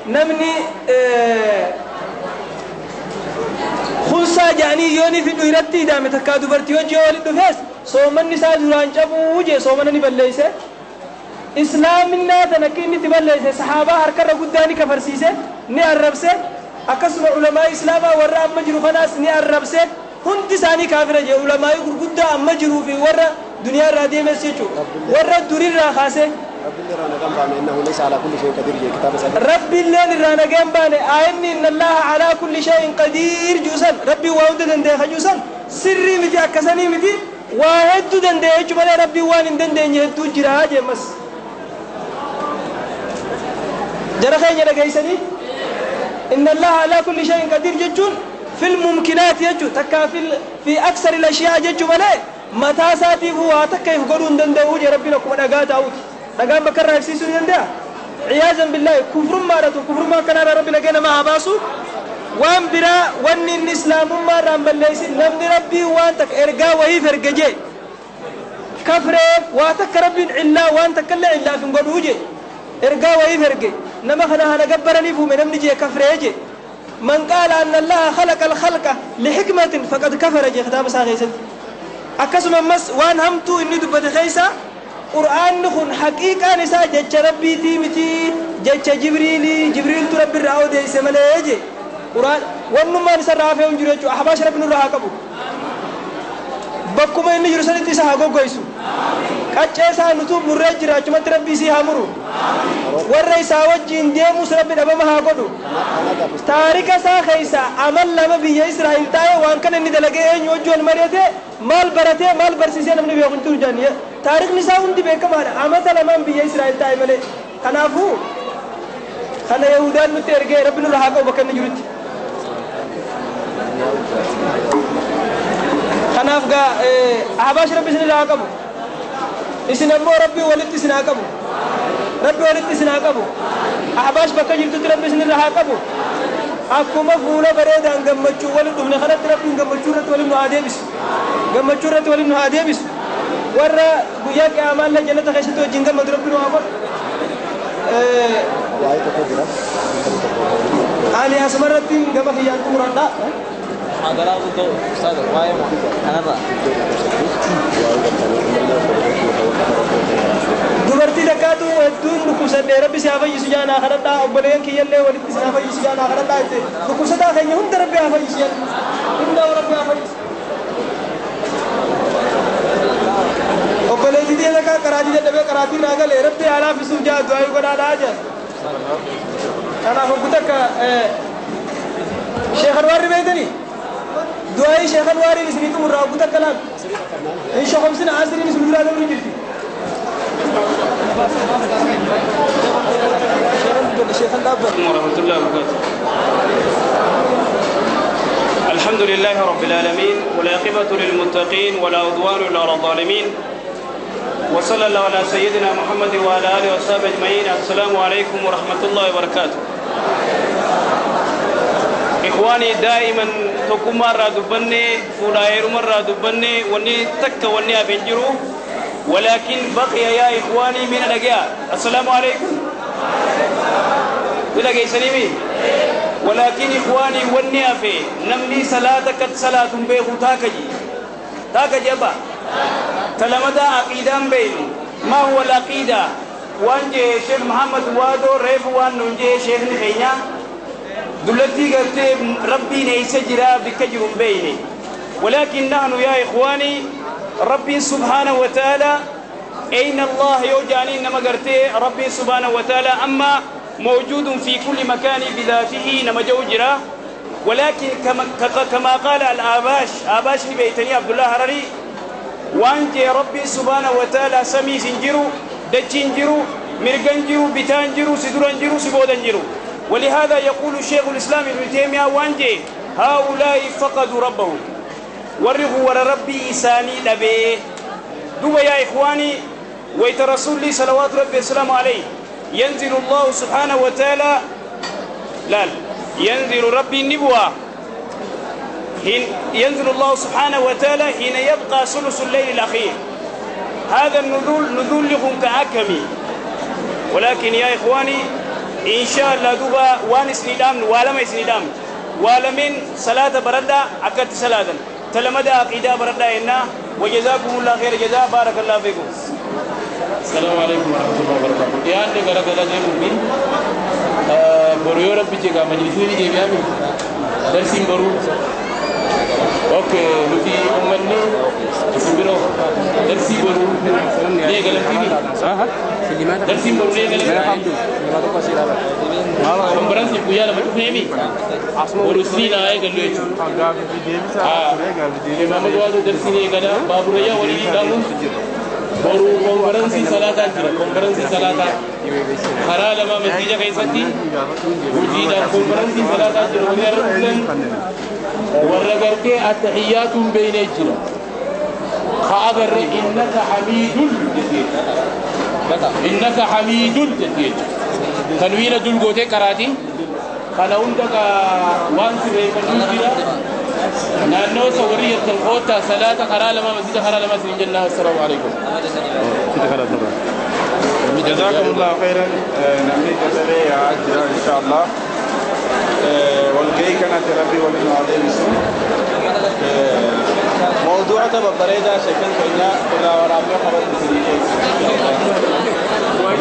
نمني آه، خنسا جاني يوني في دويرتي دام تكادو برتيو جي ولد فيس صومني ساز ران جابو وجي صومنا ني بلليس إسلام نا تنكين ني تبلليس صحابة هر كره گوداني كفرسيسة ني عربسه أكثر علماء اسلام ورام مجرو خلاص ني hundi isaanii kaafira jee ulamaa'ii gurguddaa amma jiruu fi warra duniyaa irraa deemes jechuudha warra durirraa kaase rabbi illeen irraa nagaan baane aayinni inna allaha alaa kulli shay'in qadiir juusan rabbii waa hunda danda'e kajuusan sirrii miti akkasanii miti waa hedduu danda'e jechuu malee rabbii waan hin dandeenye hedduu jira jeemas jara keenya dhageeysanii inna allaha alaa kulli shay'in qadiir jechuun fil mumkinaati jechuu takkaa fil fi aksari lashiyaa jechuu malee mataa isaatiif waa takka if godhuu hin danda'u je rabbiin akkuma dhagaa taa'uti dhagaan bakka irraa ibsiisuu ni danda'a ciyaazan billaahi kufrummaadha tun kufrummaa akkanaadha rabbi lagee nama haa baasu waan biraa wanni inni islaamummaa irraan balleessin namni rabbii waan takka ergaa wahiif erge jee kafree waa takka rabbiin cillaa waan takka illee cillaaf hin godhuu je ergaa wahiif erge nama kana hana gabbaraniif من قال أن الله خلق الخلق لحكمة فقد كفر جي كتاب ساخيست أكسم مس وان همتو إني دبت خيسا قرآن نخون حقيقة نساء جج ربي تيمتي جج جبريلي جبريل تربي الرعو دي سمالي يجي قرآن وانما نساء رافعون جريجو أحباش ربي نرها كبو bakkuma inni jiru sanitti isa haa goggoysu qaccee isaa nutu murree jira achumatti rabbi isii haa muru warra isaa wajjiin deemus rabbi dhabama haa godhu taarika isaa keeysa amal lama biyya israa'il taa'e waan kana inni dalagee eenyu wajji wal mari'ate maal baratee maal barsiisee namni beeku hin jiru jaaniye taarikni isaa hundi beekamaadha amata lamaan biyya israa'il taa'e malee kanaafuu kana yahudaan nutti ergee rabbi nurra haa qabu bakka inni jirutti kanaaf gaa ahbaash rabbi isin irraa qabu isin ammoo rabbii walitti isin haa qabu rabbi walitti isin haa qabu ahbaash bakka jirtutti rabbi isin irraa haa qabu akkuma fuula bareedaan gammachuu waliin dhufne kanatti rabbiin gammachuu irratti waliin nu haa deebisu gammachuu irratti waliin nu haa deebisu warra guyyaa qiyamaallee jannata keessatti wajjin gammadu rabbi nu haa godhu ani asumarratti gama kiyyaan xumuradhaa dubartii takkaatu hedduun dhukkubsadhee rabbi si haa fayyisu jaanaa kadhadhaa obboleen kiyyallee walitti si haa fayyisu jaanaa kadhadhaa jette dhukkubsataa keenya hunda rabbi haa fayyisu jedha hunda rabbi haa fayyisu obboleetii diya takkaa qaraatii dadhabee qaraatii irraa galee rabbi haa laaffisuuf jaa du'aa godhaadhaa jedha kanaaf hoggu takka sheekhan warri beektanii دعائي شيخ الواري نسميكم الرابطة كلام. إن شاء خمسين عشرين نسمي الله دوري جلتي ورحمة الله وبركاته الحمد لله رب العالمين والعاقبة للمتقين ولا عدوان إلا على الظالمين. وصلى الله على سيدنا محمد وعلى آله وصحبه أجمعين. السلام عليكم ورحمة الله وبركاته. إخواني دائما تقوم مرة دبني فلاير مرة دبني وني تك وني أبنجرو ولكن بقي يا إخواني من الأجياء السلام عليكم ولا جاي سليمي ولكن إخواني وني أفي نمني صلاتك صلاة بيخو تاكجي تاكجي أبا تلمدا عقيدة بين ما هو العقيدة وانجي شيخ محمد وادو ريف وان ننجي شيخ نخينا دلتي قلت ربي ليس جرا بكجر بيني. ولكن نحن يا إخواني ربي سبحانه وتعالى أين الله يوجعني؟ إنما قلت ربي سبحانه وتعالى أما موجود في كل مكان بذاته نما جوجرا ولكن كما, كما قال الآباش آباش بيتني عبد الله هرري وانجي ربي سبحانه وتعالى سمي سنجرو دجين جرو مرغن جرو بتان ولهذا يقول شيخ الإسلام ابن تيمية وانجي هؤلاء فقدوا ربهم. ورغوا ور ربي إساني لبيه دوبا يا إخواني ويت رسول لي صلوات ربي السلام عليه. ينزل الله سبحانه وتعالى لا. ينزل ربي النبوة. ينزل الله سبحانه وتعالى حين يبقى ثلث الليل الأخير. هذا النزول نزول لكم كأكمي. ولكن يا إخواني إن شاء الله دوبا وانس ندام ولم يسندام ولمن صلاة بردا أكد صلاة. تلمد عقيدة بردا إنا. وجزاكم الله خير جزاء. بارك الله فيكم. السلام عليكم ورحمة الله وبركاته. يا أنت قرأت لنا جيم بريو ربي جيكا مجلسوني جيم يامي درسين برو. donc lu fi ni kalau itu. Ah. Walii irra dhuftan warra gartee attahiyyaatuun beeynee jira. ka agarre innaka hamiidun jechuudha. innaka hamiidun jechuudha. tanwiina dul gootee qaraati kana hunda ka waan sirreeffannuu jira naannoo isa warri jettan koottaa salaata karaa lama masjida karaa lama isin jennaa assalaamu alaikum جزاكم الله خيرا. نمني جزالي يا أجرا إن شاء الله. والكي كانت ربي ولن عظيم. اسم موضوع تبريدا شكل كنا كنا ورابي خبر مسلمين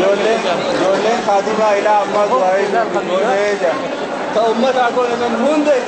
جولين جولين خادمة إلى أما دعائي جولين تأمت أقول من ربي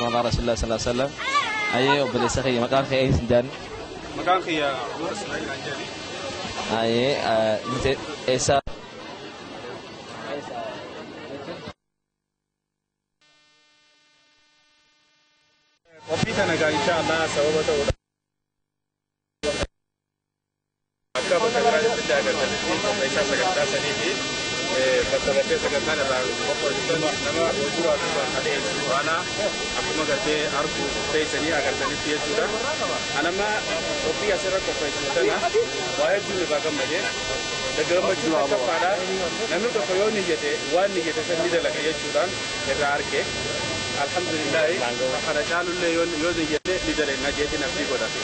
صلى الله رسول الله صلى الله عليه وسلم أيه وبليس خي مكان خي أيه سندان مكان خي عمر اسماعيل عنجلي أيه أنت إيسا qophii kana gaa insha Allah sababa ta'uudha. Akka bakka biraatti illee agartanitti qopheessaa sagantaa sanii fi bakka gartee sagantaan irraa qopheessitan nama wajuraa fi adeemsu ana akkuma gartee arguu teessanii agartanitti jechuudha. Anama qophii asirra qopheessitu tana waa hedduun irraa gammadee gammachuu tokkoffaadha. Namni tokko yoo niyyate waan niyyate san ni dalaga jechuudhaan irraa arge. Alhamdulillahi kana caalullee yoo niyyate ni dalaga jeetiin abdii godhate.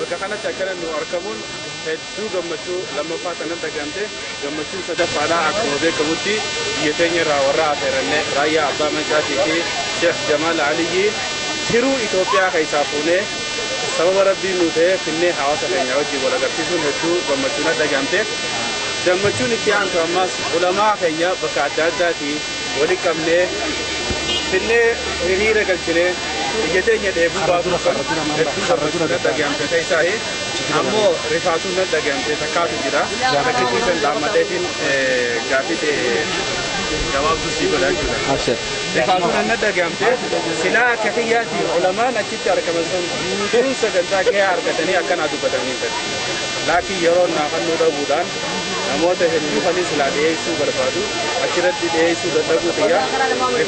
bakka kanatti akkana nu argamuun hedduu gammachuu lammaffaa sanatti argamte gammachuun sadaffaadhaa akkuma beekamutti biyya teenya irraa warra affeeranne raayyaa abbaa mancaatii fi sheekh jamaal aliyyi tiruu Itoophiyaa keessaa fuunee sababa rabbiin nu ta'ee finnee hawaasa keenya wajjin wal agarsiisuun hedduu gammachuun adda gamte gammachuun itti aantu ammas ulamaa keenya bakka adda addaatii wali qabnee finnee hiriira galchinee Laakiin yeroo naafannoo dhabuudhaan namoota hedduu kan silaa dhiyeessuu barbaadu achirratti dhiyeessuu dadhabuu xiyya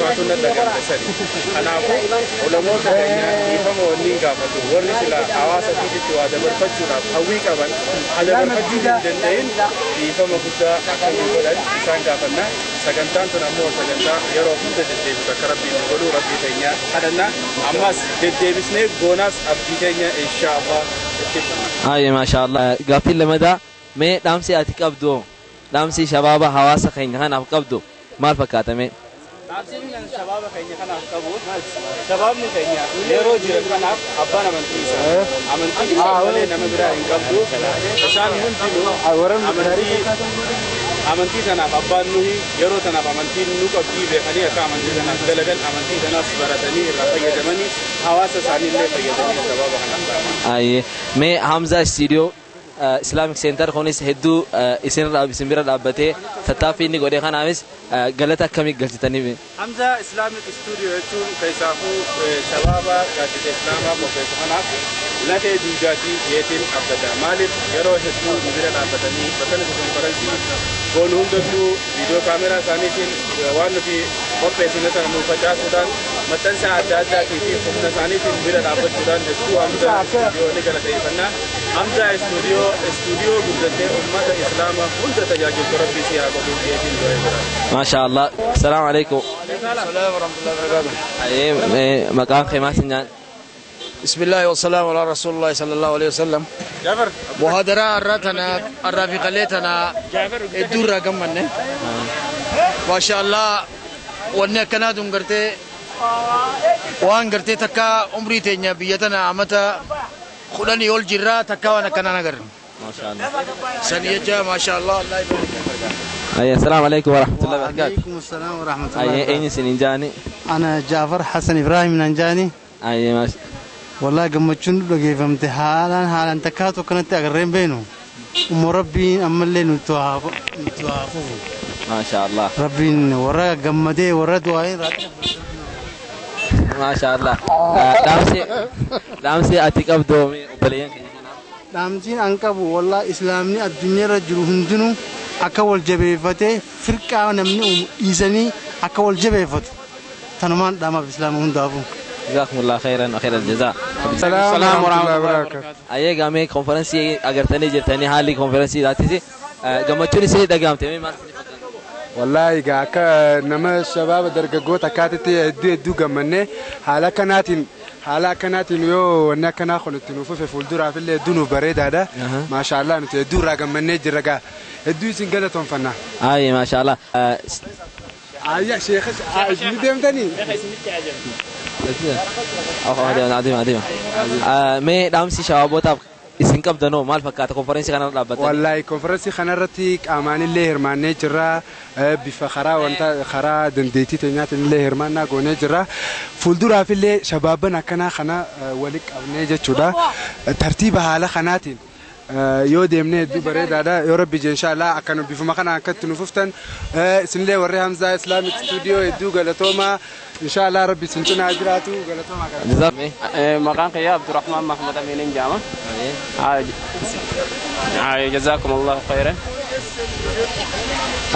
gamte sadi. Kanaafuu ulamoota keenya dhiifama wanniin gaafatu warri silaa hawaasa fiititti waa dabarfachuudhaaf hawwii qaban haa dabarfachuu hin danda'in dhiifama guddaa akkamii godhan isaan gaafanna. Sagantaan tun ammoo sagantaa yeroo hunda deddeebitu akka rabbiin nu godhuu rabbii keenya kadhanna ammas deddeebisnee goonaas abdii keenya inshaa Allah itti fufna. Aye maasha Allah gaaffiin lamadaa mee dhaamsi ati qabdu dhaamsi shabaaba hawaasa keenya kanaaf qabdu maal fakkaatame? Shabaaba keenya kanaaf qabu shabaabni keenya yeroo jiran kanaaf abbaan amantii isaa amantii isaa malee nama biraa hin qabdu isaan hundinuu amantii amantii sanaaf abbaan nuyi yeroo sanaaf amantiin nu qabdii beekanii akka amantii sanaaf dalagan amantii sanaaf baratanii irraa fayyadamanii hawaasa isaanii illee fayyadanii sababa kanaaf ta'an. Mee Hamza Studio Islamic Center kunis hedduu isinirraa isin bira dhaabbatee tattaaffii inni godhe kanaafis galata akkamii galchitanii Hamza Islamic Studio jechuun keessaafuu shabaaba gaaddisa Islaamaa qopheessu kanaaf lafee duudaatii yeetiin dhaabbata. Maaliif yeroo hedduu nu bira dhaabbatanii bakka nuti konferansii goonu hundattuu viidiyoo kaameraa isaaniitiin waan nuti qopheessine sana nuuf facaasuudhaan maxxansa adda addaatii fi humna isaaniitiin bira dhaabbachuudhaan hedduu Hamza Studio ni galateeffannaa. Hamza Studio Studio guddatee uummata Islaamaa hunda tajaajiltu rabbii si haa godhuu yeetiin du'ee jira. ما شاء الله السلام عليكم السلام ورحمة الله وبركاته إيه مقام خيمات سنجان بسم الله والسلام على رسول الله صلى الله عليه وسلم. جعفر محاضرة الراتنا الرافقة ليتنا الدور رقمنا ما شاء الله وانا كنا دون قرتي وأن قرتي تكا عمري تينيا بيتنا عمتا خلاني يول جرا تكا وانا كنا نقر ما شاء الله. سنيجا ما شاء الله الله يبارك إيه السلام عليكم ورحمة الله وبركاته. وعليكم السلام ورحمة الله وبركاته. أين سنجاني؟ أنا جعفر حسن إبراهيم ننجاني. إيه ما والله قم تشون بقي في امتحان أنا حالا تكاد وكان تأجرين بينه ومربين أما اللي نتوافق نتوافق ما شاء الله. ربين ورا قم دي ورا دواين ما شاء الله. آه، دامسي دامسي أتيك أبدومي وبلين دامسي أنك والله إسلامي الدنيا رجلو هندنو. أكوال جبيفته فرقة نمني إيزاني أكوال جبيفته تنمان داما في إسلام هندافو. جزاكم الله خيرا وخير الجزاء السلام عليكم ورحمه الله وبركاته ايي غامي كونفرنسي اگر تني جرتني حالي كونفرنسي ذاتي سي جمعتني سي دغامتي مي والله جاك نما الشباب درك غوتا كاتتي دي دو غمني حالا كناتين حالا كناتين يو نكنا خلتن وفف فولدرا في اللي دونو بريد هذا ما شاء الله انت دورا غمني جرغا ادوي سنغدا تنفنا اي ما شاء الله اي شيخ اجني دمتني يا Adeema adeema. Mee dhaamsi shabaabotaaf isin qabdanoo maal fakkaata konferensii kana dhaabbatanii? Wallaahi konferensii kanarratti qaamaanillee hirmaannee jirra bifa karaa wanta karaa dandeettii teenyaatiin illee hirmaannaa goonee jirra fuulduraaf illee shabaaban akkanaa kana walitti qabnee jechuudha tartiiba haala kanaatiin. yoo deemne hedduu bareedaadha yoo rabbi jee inshaallah akkana bifuma kana akkatti nu fuftan isinillee warri hamzaa islaamik stuudiyoo hedduu galatoomaa إن شاء الله ربي سنتنا جراتو قالتهم. مكان آه، قيا عبد الرحمن محمد أمين الجامع آمين. جزاكم الله خيرا.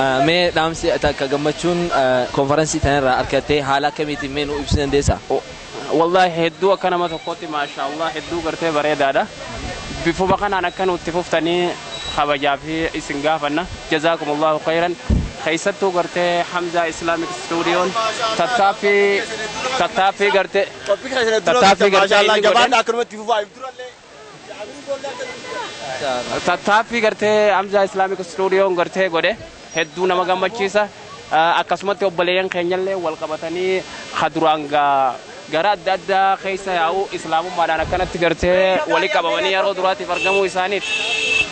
آه، مي دامسي أتاكا جمتشون كونفرنسي آه، تنرى أركاتي هالا كميتي مينو إبسن ديسا؟ والله هدو كان ما تقوتي ما شاء الله. هدو كرتي بري دادا. بفوبا كان أنا كان وتفوفتني خبا جافي إسنغافنا جزاكم الله خيرا. Keessattuu gartee hamzaa islaamik stuudiyoon tattaaffii tattaaffii gartee tattaaffii gartee inni godhe tattaaffii gartee hamzaa islaamik stuudiyoon gartee godhe hedduu nama gammachiisa akkasumatti obboleeyyan keenyallee wal qabatanii kaduraan gara adda addaa keessa yaa'u islaamummaadhaan akkanatti gartee walii qabamanii yeroo duraatiif argamuu isaaniif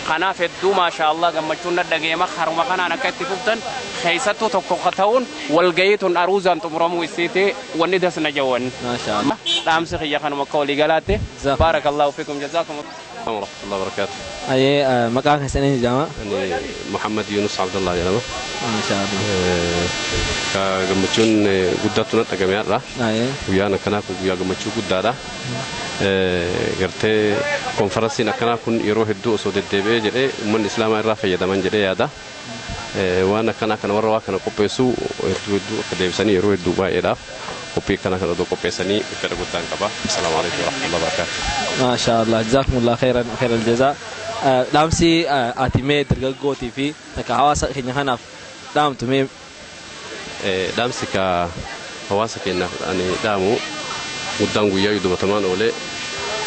kanaaf hedduu maasha Allah gammachuun dhaggeema haruma kanaan akka itti fuftan keessattuu tokko ta'uun walgayii tun aruuzaan xumuramuu isiiti wanni dasna jawwan dhaamsi kiyya kanuma akka walii galaatti baarakallahu fikum jazaakum m raxmatulla barakaatu maxamed yuunus cabdullah jedhama ka gammachuun guddaa tuna dhagamaadha guyyaana akkanaa kun guyyaa gammachuu guddaadha gartee konfaransiin akkanaa kun yeroo hedduu osoo deddeebi'ee jedhee ummanni islaamaa irraa fayyadaman jedhee yaada. Waan akkanaa kana warra waa kana qopheessu hedduu hedduu akka deebisanii yeroo hedduu baay'eedhaaf qophii akkana kana odoo qopheessanii fedha guddaan qaba asalaamu alaikum warahmatullahi wabarakaatu ما شاء الله جزاكم الله خيرا خير الجزاء ati mee dargaggootii fi takka hawaasa keenya kanaaf dhaamtu mee dhaamsi ka hawaasa keenyaaf ani dhaamu guddaan guyyaa dubatamaan oolee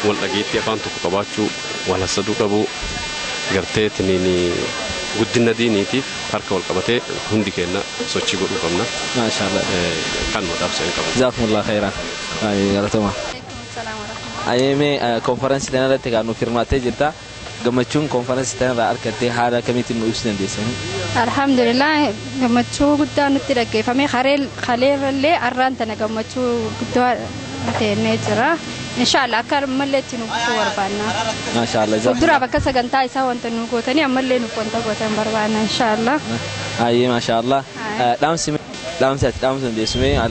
wal dhageettii afaan tokko qabaachuu wal hassaduu qabu gartee tiniini guddina diiniitiif harka wal qabatee hundi keenya sochii godhuu qabna. Maashaallah. Kan nu dhaabsan qabu. Jazaakumullah khairan. Galatoma. Ayeemee konferansii kana irratti kan nuuf hirmaattee jirta. Gammachuun konferansii kana irraa argattee haala kamiitiin nu ibsuu dandeessanii? Alhamdulillah gammachuu guddaa nutti dhaggeeffame kaleerrallee arraan tana gammachuu guddaa teennee jira. ان شاء الله كرم ملتي نوكو ربانا ما شاء الله جزاك الله بكا سغنتا ايسا وانت نوكو. تاني أملي نوكو أنت غوتا بربانا ان شاء الله اي ما شاء الله آه، دام سم دام سات دام سم دي سمي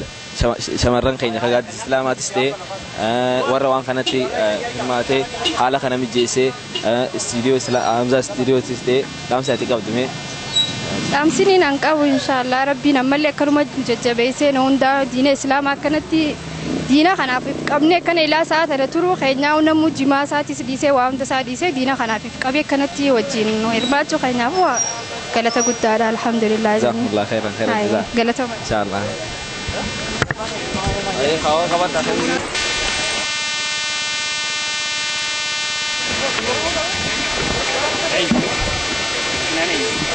شمرن خينا خغات سلامات إستي. آه، ورا وان خنتي فرماتي آه، حالا خنا ميجيسي استوديو سلا آمزا استوديو استي دام ساتي قبدمي دام سنين انقاو ان شاء الله ربي نملي كرمة ججبيسي. نوندا دين إسلام كنتي diina kanaaf qabnee akkana ilaa sa'a tana turu keenyaa namuu jimaa isaatis dhiisee waa hunda isaa dhiisee diina kanaaf qabee akkanatti wajjin nu hirmaachuu keenyaaf galata guddaadha alhamdulillah. Jazakumullah khairan khairan jazaa. Galatama. Inshaallah. Ayo kau kabar tak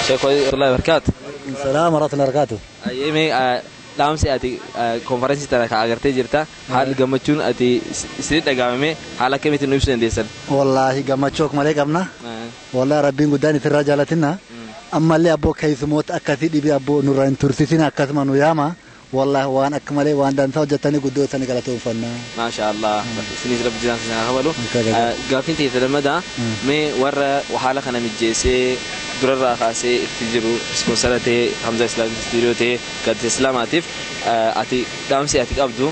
Syekh Warahmatullahi Wabarakatuh. Dhaamsi ati konferansii tana ka agartee jirta haalli gammachuun ati isin dhagaamame haala akkamiitiin nu ibsuu dandeessan. Wallaahi gammachuu akkuma malee qabna. Wallaahi rabbiin guddaan itirraa jaalatinna. Ammallee abboo keessumoota akkasii dhibee abboo nurra hin tursisin akkasuma nu yaama. والله وأنا اكمل وأنا دانسا وجتني قدو تاني قالتو فنا ما شاء الله سنيز رب جنان سنة خبلو قافين تي تلمدا مي ورا خنا مجيسي درر خاسي افتجرو سبونسرتي حمزة اسلام ستيريوتي قد اسلاماتيف اتي دامسي اتي قبدو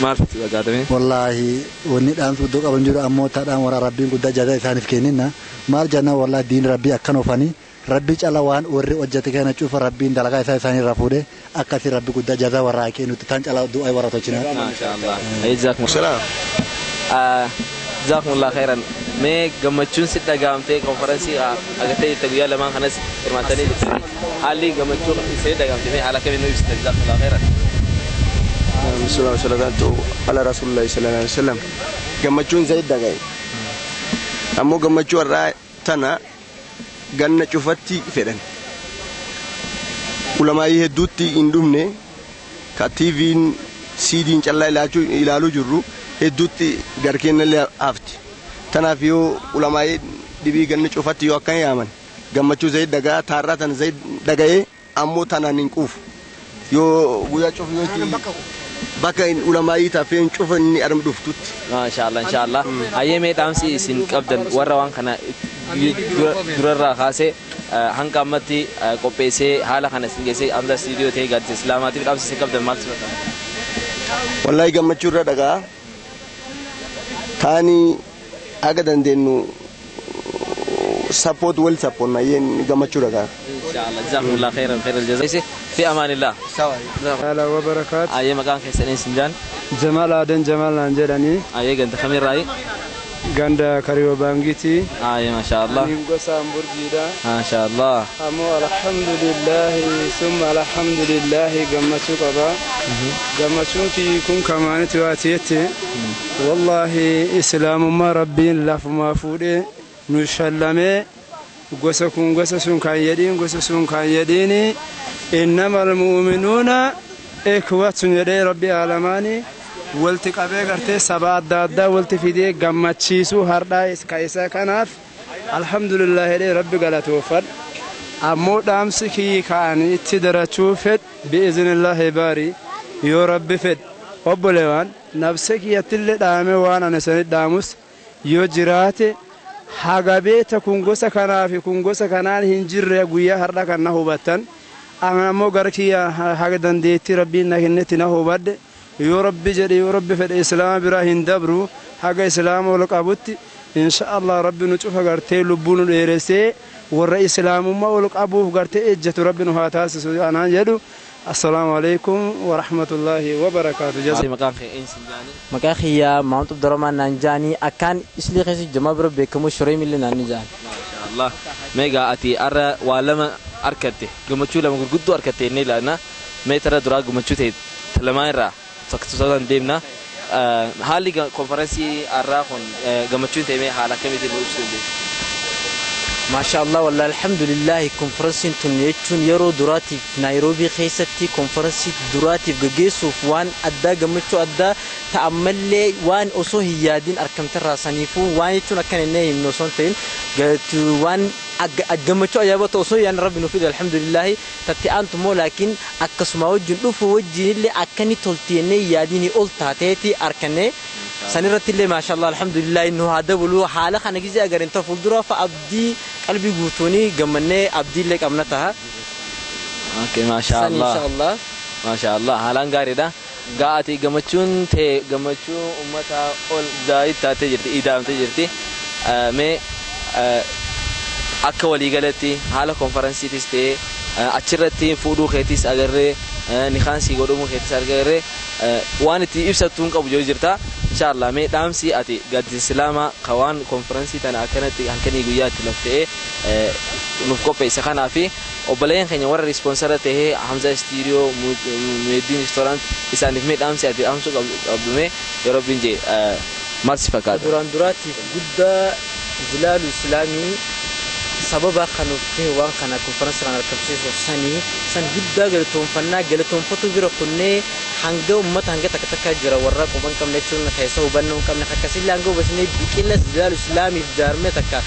maal gaadame wallahi wanni dhaamsu iddoo qaban jiru ammoo taadhaan wara rabbiin guddaa jaaza isaaniif kenninna maal janna wallahi diin rabbii akkan ofanii rabbii cala waan warri hojjete kana cufa rabbiin dalagaa isaa isaanii irraa fuudhe akkasi rabbi guddaa jaaza warraa kennutti tan cala du'aa warra tolchina. Maashaallah. Jazakum salaam. Jazakumullah khairan. मैं गमचून से डगामते कॉन्फ्रेंसी अगते तगुयाल मान खनस इरमातनी हाली गमचून से डगामते मैं हालांकि मैं इस तक दाखला खैर بسم الله والصلاة على رسول الله صلى الله عليه وسلم gammachuun zayi dagaye ammoo gammachuu har'aa tana ganna cufatti fedhan ulamaayii hedduutti hin dhumne ka tiiviin siidiin callaa ilaaluu jirru hedduutti garkeenna hafti tanaaf yoo ulamaayii dhibii ganna cufatti yoo akkan yaaman gammachuu zayid dhagaa taarraa tana zayid dhaga'ee ammoo tanaan hin quufu yoo guyyaa cufu yoo bakka ulamaayii taafeen cufa inni arm dhuftutti. Maashaallah inshaallah. Hayyee mee dhaamsi isin qabdan warra waan kana durarraa kaasee hanga ammatti qopheessee haala kana isin geessee amda istiidiyoo ta'ee gaaddisa islaamaatiif dhaamsi isin qabdan maal sirata? wallaahi gammachuu irra dhagaa taanii aga dandeenyu sappoot wal sappoonnayyeen gammachuu dhagaa ان شاء الله جزاكم الله خيرا خير الجزاء في أمان الله تعالى وبركاته اي مكان كيسنين سنجان جمال آدن جمال نانجراني اي قنت خمير راي غاندا كاريو بانجيتي اي ما شاء الله نيمغوسا امبرجيدا ما شاء الله امو الحمد لله ثم الحمد لله غمچو قبا غمچو كي كون كمان تواتيتي والله اسلام ما ربي لف ما فودي نشلمه sun kan jedhiin gosa sun kan jedhiini innama almu'minuuna ikwatun jedhee rabbi alamaani walti qabee gartee saba adda addaa walti fidee gammachiisuu hardhaa ka isa kanaaf alhamdulillah jedhee rabbi galatoofadha ammoo dhaamsi kii ka'an itti darachuu fedh bi'iznillaahi baari yoo rabbi fedh obboleewwan nabse kiyyattillee dhaame waan ani sanit dhaamus. Yoo jiraate haga beeta kun gosa kanaa fi kun gosa kanaan hin jirre guyyaa har'a kan na hubattan. Ammoo gara kiyya haga dandeettii rabbiin na kennetti na hubadhe يربي جري يربي في الإسلام براهين دبرو. حاجة إسلام ولقابوتي إن شاء الله ربي نشوفها قرتي لبون ليرسي والرئيس إسلام ما ولقابوه قرتي إجت ربي نهاتاس أنا جدو. السلام عليكم ورحمة الله وبركاته. جزاك آه، مكاخي إن مكاخي يا مامتو درما نانجاني. أكان إسلي خيسي جمع بربي كمو شريم اللي نانجان ما شاء الله. ميقا أتي أرى والما أركتي. قمتشو لما قلت أركتي نيلا ما ترى درا قمتشو تلمايرا. يرى سكتسوان ديمنا haalli konferansii har'aa kun gammachuun ta'ee haala akkamiitiin nu ibsuu ما شاء الله والله الحمد لله كونفرنسين تون يجون يرو دراتي في نيروبي خيستي كونفرنسي دراتي بجيسوف وان أدا جمشو أدا تأمل لي وان أصو هيادين أركم ترى صنيفو وان يجون أكن النهي من يا بطل أصو يعني ربي نفيد الحمد لله تتي أنتم لكن أكسما وجن لفو وجن اللي أكني تلتيني ياديني قلت هاتيتي أركني sanirratti illee maasha Allah alhamdulillah innu haa dabalu haala kana gizee agar inta fuuldura fa abdii qalbii guutuuni gammannee abdii illee qabna taha. Okay, maasha Allah. Maasha Allah haalaan gaariidha. Gaa'ati gammachuun ta'e gammachuu uummata ol daa'ii taatee jirti idaamtee jirti. Mee akka waliigalatti haala konferensiitis ta'e achirratti fuudhuu keetis agarree nikaan sii godhumuu keetis agarree waan itti ibsattuu hin qabu yoo jirta. inshallah mee dhaamsi ati gaaddisa islaamaa kawaan konferensii tana akkanatti halkanii guyyaa itti lafta'ee nuuf qopheesse kanaa fi obboleeyyan keenya warra rispoonsara tahee hamza istiidiyoo muheddin restaurant isaaniif mee dhaamsi ati dhaamsuu qabdume yoo rabbiin jee maal si fakkaata. duraan duraatiif guddaa bilaalu islaamii sababa kanuuf ta'e waan kana konferensii kana argamsiisuuf sanii san guddaa galatoonfannaa galatoonfatu bira kunnee hanga ummata hanga takka takka jira warra quban qabne jechuun keessa hubannoo hin qabne akkasii illee hanga hubasinee biqila bilaalu islaamiif jaarmee takka